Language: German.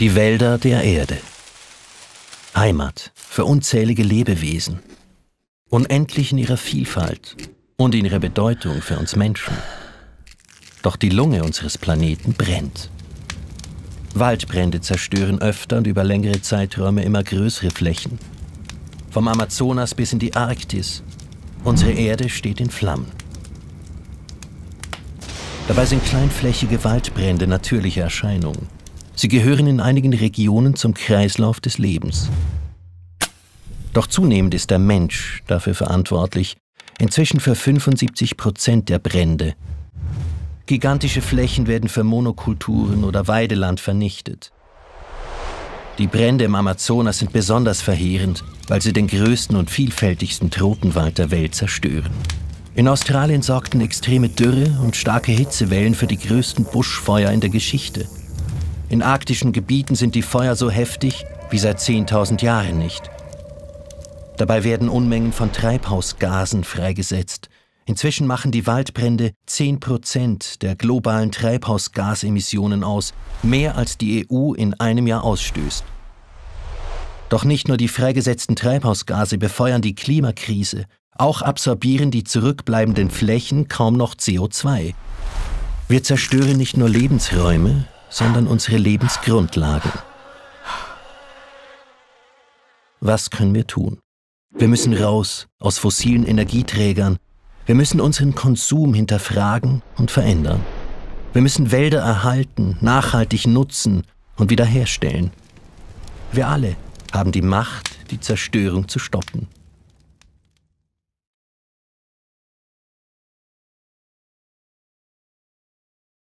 Die Wälder der Erde. Heimat für unzählige Lebewesen. Unendlich in ihrer Vielfalt und in ihrer Bedeutung für uns Menschen. Doch die Lunge unseres Planeten brennt. Waldbrände zerstören öfter und über längere Zeiträume immer größere Flächen. Vom Amazonas bis in die Arktis. Unsere Erde steht in Flammen. Dabei sind kleinflächige Waldbrände natürliche Erscheinungen. Sie gehören in einigen Regionen zum Kreislauf des Lebens. Doch zunehmend ist der Mensch dafür verantwortlich, inzwischen für 75 Prozent der Brände. Gigantische Flächen werden für Monokulturen oder Weideland vernichtet. Die Brände im Amazonas sind besonders verheerend, weil sie den größten und vielfältigsten Tropenwald der Welt zerstören. In Australien sorgten extreme Dürre und starke Hitzewellen für die größten Buschfeuer in der Geschichte. In arktischen Gebieten sind die Feuer so heftig wie seit 10.000 Jahren nicht. Dabei werden Unmengen von Treibhausgasen freigesetzt. Inzwischen machen die Waldbrände 10 Prozent der globalen Treibhausgasemissionen aus, mehr als die EU in einem Jahr ausstößt. Doch nicht nur die freigesetzten Treibhausgase befeuern die Klimakrise, auch absorbieren die zurückbleibenden Flächen kaum noch CO2. Wir zerstören nicht nur Lebensräume, sondern unsere Lebensgrundlagen. Was können wir tun? Wir müssen raus aus fossilen Energieträgern. Wir müssen unseren Konsum hinterfragen und verändern. Wir müssen Wälder erhalten, nachhaltig nutzen und wiederherstellen. Wir alle haben die Macht, die Zerstörung zu stoppen.